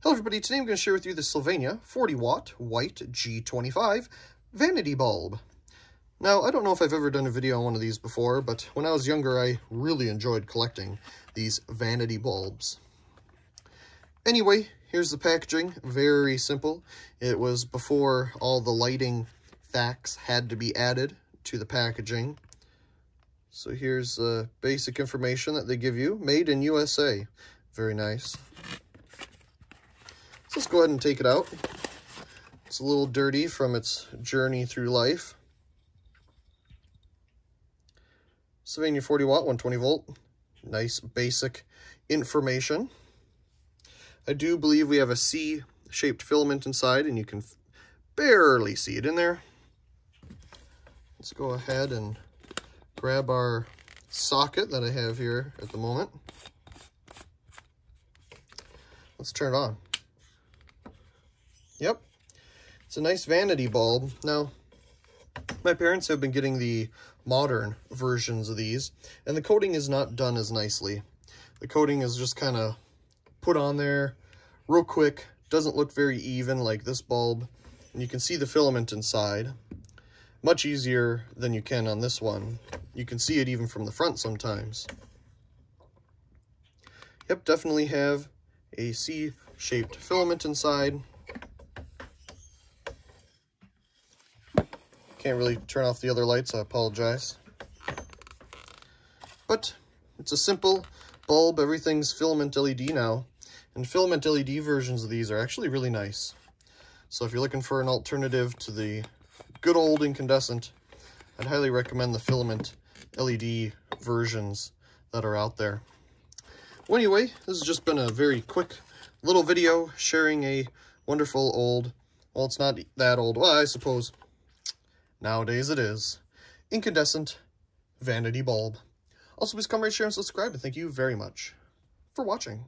Hello everybody, today I'm going to share with you the Sylvania 40 watt white G25 vanity bulb. Now, I don't know if I've ever done a video on one of these before, but when I was younger, I really enjoyed collecting these vanity bulbs. Anyway, here's the packaging. Very simple. It was before all the lighting facts had to be added to the packaging. So here's the basic information that they give you. Made in USA. Very nice. Let's go ahead and take it out. It's a little dirty from its journey through life. Sylvania 40 watt, 120 volt. Nice basic information. I do believe we have a C-shaped filament inside and you can barely see it in there. Let's go ahead and grab our socket that I have here at the moment. Let's turn it on. Yep. It's a nice vanity bulb. Now, my parents have been getting the modern versions of these, and the coating is not done as nicely. The coating is just kind of put on there real quick. Doesn't look very even like this bulb. And you can see the filament inside. Much easier than you can on this one. You can see it even from the front sometimes. Yep, definitely have a C-shaped filament inside. Can't really turn off the other lights, I apologize. But it's a simple bulb, everything's filament LED now. And filament LED versions of these are actually really nice. So if you're looking for an alternative to the good old incandescent, I'd highly recommend the filament LED versions that are out there. Well, anyway, this has just been a very quick little video sharing a wonderful old, well, it's not that old, well, I suppose Nowadays it is. Incandescent vanity bulb. Also, please comment, share, and subscribe, and thank you very much for watching.